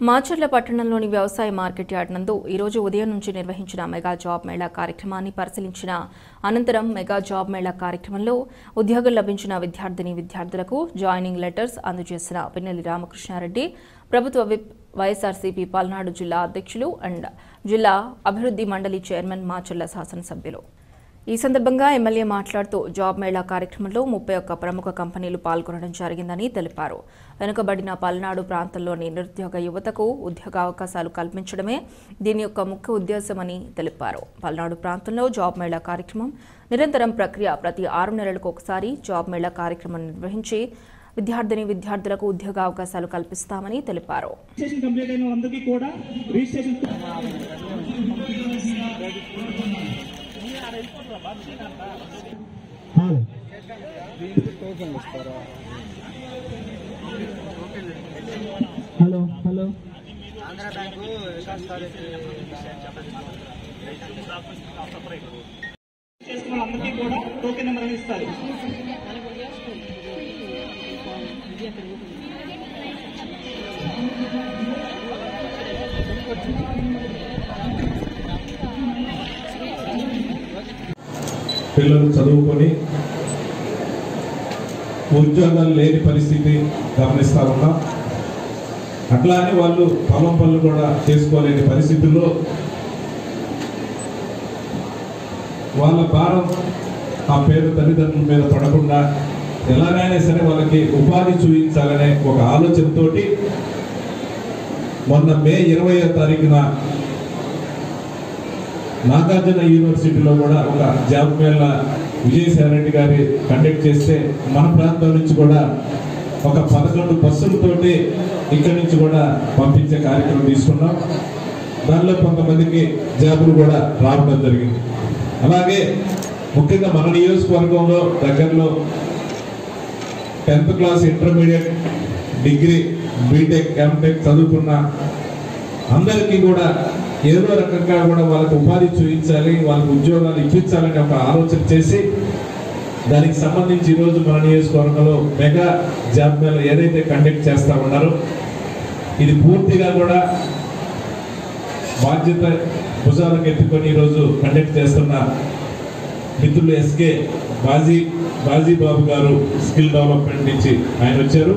మాచర్ల పట్టణంలోని వ్యవసాయ market yard నందు ఈరోజు ఉదయం నుంచి నిర్వహించిన మెగా జాబ్ మేళా కార్యక్రమాన్ని పరిశీలించిన అనంతరం మెగా జాబ్ మేళా కార్యక్రమంలో ఉద్యోగం లభించిన విద్యార్థిని విద్యార్థులకు జాయినింగ్ లెటర్స్ అందజేసిన పిన్నెల్లి రామకృష్ణారెడ్డి ప్రభుత్వ విప్ వైఎస్ఆర్సీపీ పల్నాడు జిల్లా అధ్యక్షులు అండ్ జిల్లా అభివృద్ధి మండలి చైర్మన్ మాచర్ల శాసనసభ్యులు. ఈ సందర్భంగా ఎమ్మెల్యే మాట్లాడుతూ జాబ్ మేళా కార్యక్రమంలో ముప్పై ఒక్క ప్రముఖ కంపెనీలు పాల్గొనడం జరిగిందని తెలిపారు. వెనుకబడిన పల్నాడు ప్రాంతంలోని నిరుద్యోగ యువతకు ఉద్యోగ అవకాశాలు కల్పించడమే దీని యొక్క ముఖ్య ఉద్దేశమని తెలిపారు. పల్నాడు ప్రాంతంలో జాబ్ మేళా కార్యక్రమం నిరంతరం ప్రక్రియ ప్రతి ఆరు నెలలకు ఒకసారి జాబ్ మేళా కార్యక్రమం నిర్వహించి విద్యార్థిని విద్యార్థులకు ఉద్యోగ అవకాశాలు కల్పిస్తామని తెలిపారు. కూడా హలో హలో హలో చేసుకున్న అందరికీ కూడా టోకెన్ నెంబర్ ఇస్తారు Thank you. పిల్లలు చదువుకొని ఉద్యోగాలు లేని పరిస్థితి గమనిస్తా ఉన్నాం. అట్లానే వాళ్ళు పొలం పనులు కూడా చేసుకోలేని పరిస్థితుల్లో వాళ్ళ భారం ఆ పేరు తల్లిదండ్రుల మీద పడకుండా ఎలాగైనా సరే వాళ్ళకి ఉపాధి చూపించాలనే ఒక ఆలోచనతోటి మొన్న మే ఇరవయో తారీఖున నాగార్జున యూనివర్సిటీలో కూడా ఒక జాబ్ మేళ విజయసాయిరెడ్డి గారి కండక్ట్ చేస్తే మన ప్రాంతం నుంచి కూడా ఒక పదకొండు బస్సులతోటి ఇక్కడి నుంచి కూడా పంపించే కార్యక్రమం తీసుకున్నాం. దానిలో కొంతమందికి జాబులు కూడా రావడం జరిగింది. అలాగే ముఖ్యంగా మన నియోజకవర్గంలో దగ్గరలో tenth class intermediate degree BTech MTech చదువుకున్న అందరికీ కూడా ఏదో రకంగా కూడా వాళ్ళకు ఉపాధి చూపించాలి వాళ్ళకి ఉద్యోగాలు ఇప్పించాలని ఒక ఆలోచన చేసి దానికి సంబంధించి ఈరోజు మన నియోజకవర్గంలో మెగా జాబ్ మేళ ఏదైతే కండక్ట్ చేస్తా ఉన్నారో ఇది పూర్తిగా కూడా బాధ్యత భుజాలకు ఎత్తుకొని ఈరోజు కండక్ట్ చేస్తున్న మిత్రులు ఎస్కే బాజీ బాజీ బాబు గారు స్కిల్ డెవలప్మెంట్ నుంచి ఆయన వచ్చారు.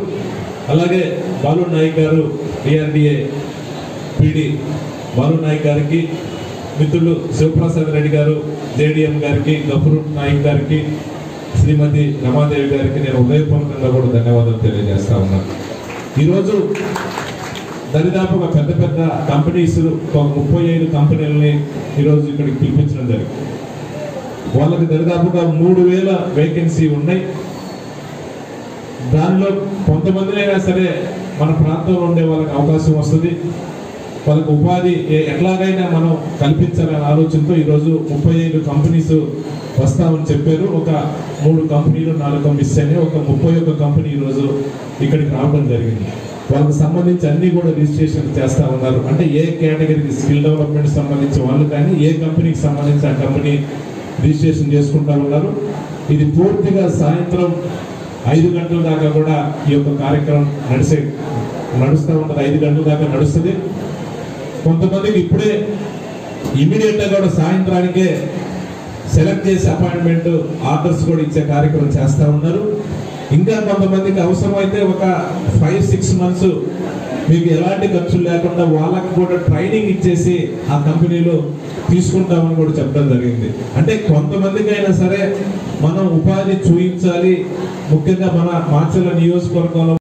అలాగే బాలు నాయక్ గారు డిఆర్డిఏ పీడీ బాలు నాయక్ గారికి మిత్రులు శివప్రసాద్ రెడ్డి గారు జేడిఎం గారికి గఫూర్ నాయక్ గారికి శ్రీమతి రమాదేవి గారికి నేను హృదయపూర్వకంగా కూడా ధన్యవాదాలు తెలియజేస్తా ఉన్నాను ఈరోజు దరిదాపుగా పెద్ద పెద్ద కంపెనీస్ ఒక ముప్పై ఐదు కంపెనీలని ఈరోజు ఇక్కడికి పిలిపించడం జరిగింది. వాళ్ళకి దరిదాపుగా మూడు వేల వేకెన్సీ ఉన్నాయి. దానిలో కొంతమందినైనా సరే మన ప్రాంతంలో ఉండే వాళ్ళకి అవకాశం వస్తుంది. వాళ్ళకి ఉపాధి ఏ- ఎట్లాగైనా మనం కల్పించాలనే ఆలోచనతో ఈరోజు ముప్పై ఐదు కంపెనీస్ వస్తామని చెప్పారు. ఒక మూడు కంపెనీలు నాలుగు కంపెనీస్ అని ఒక ముప్పై ఒక్క కంపెనీ ఈరోజు ఇక్కడికి రావడం జరిగింది. వాళ్ళకి సంబంధించి అన్ని కూడా రిజిస్ట్రేషన్ చేస్తూ ఉన్నారు. అంటే ఏ కేటగిరీకి స్కిల్ డెవలప్మెంట్ సంబంధించి వాళ్ళు కానీ ఏ కంపెనీకి సంబంధించి ఆ కంపెనీ రిజిస్ట్రేషన్ చేసుకుంటా ఉన్నారు. ఇది పూర్తిగా సాయంత్రం ఐదు గంటల దాకా కూడా ఈ యొక్క కార్యక్రమం నడిసే నడుస్తూ ఉంటుంది. ఐదు గంటల దాకా నడుస్తుంది. కొంతమందికి ఇప్పుడే ఇమీడియట్గా కూడా సాయంత్రానికే సెలెక్ట్ చేసి అపాయింట్మెంట్ ఆర్డర్స్ కూడా ఇచ్చే కార్యక్రమం చేస్తూ ఉన్నారు. ఇంకా కొంతమందికి అవసరమైతే ఒక ఫైవ్ సిక్స్ మంత్స్ మీకు ఎలాంటి ఖర్చులు లేకుండా వాళ్ళకి కూడా ట్రైనింగ్ ఇచ్చేసి ఆ కంపెనీలో తీసుకుంటామని కూడా చెప్పడం జరిగింది. అంటే కొంతమందికి అయినా సరే మనం ఉపాధి చూపించాలి ముఖ్యంగా మన మాచల నియోజకవర్గంలో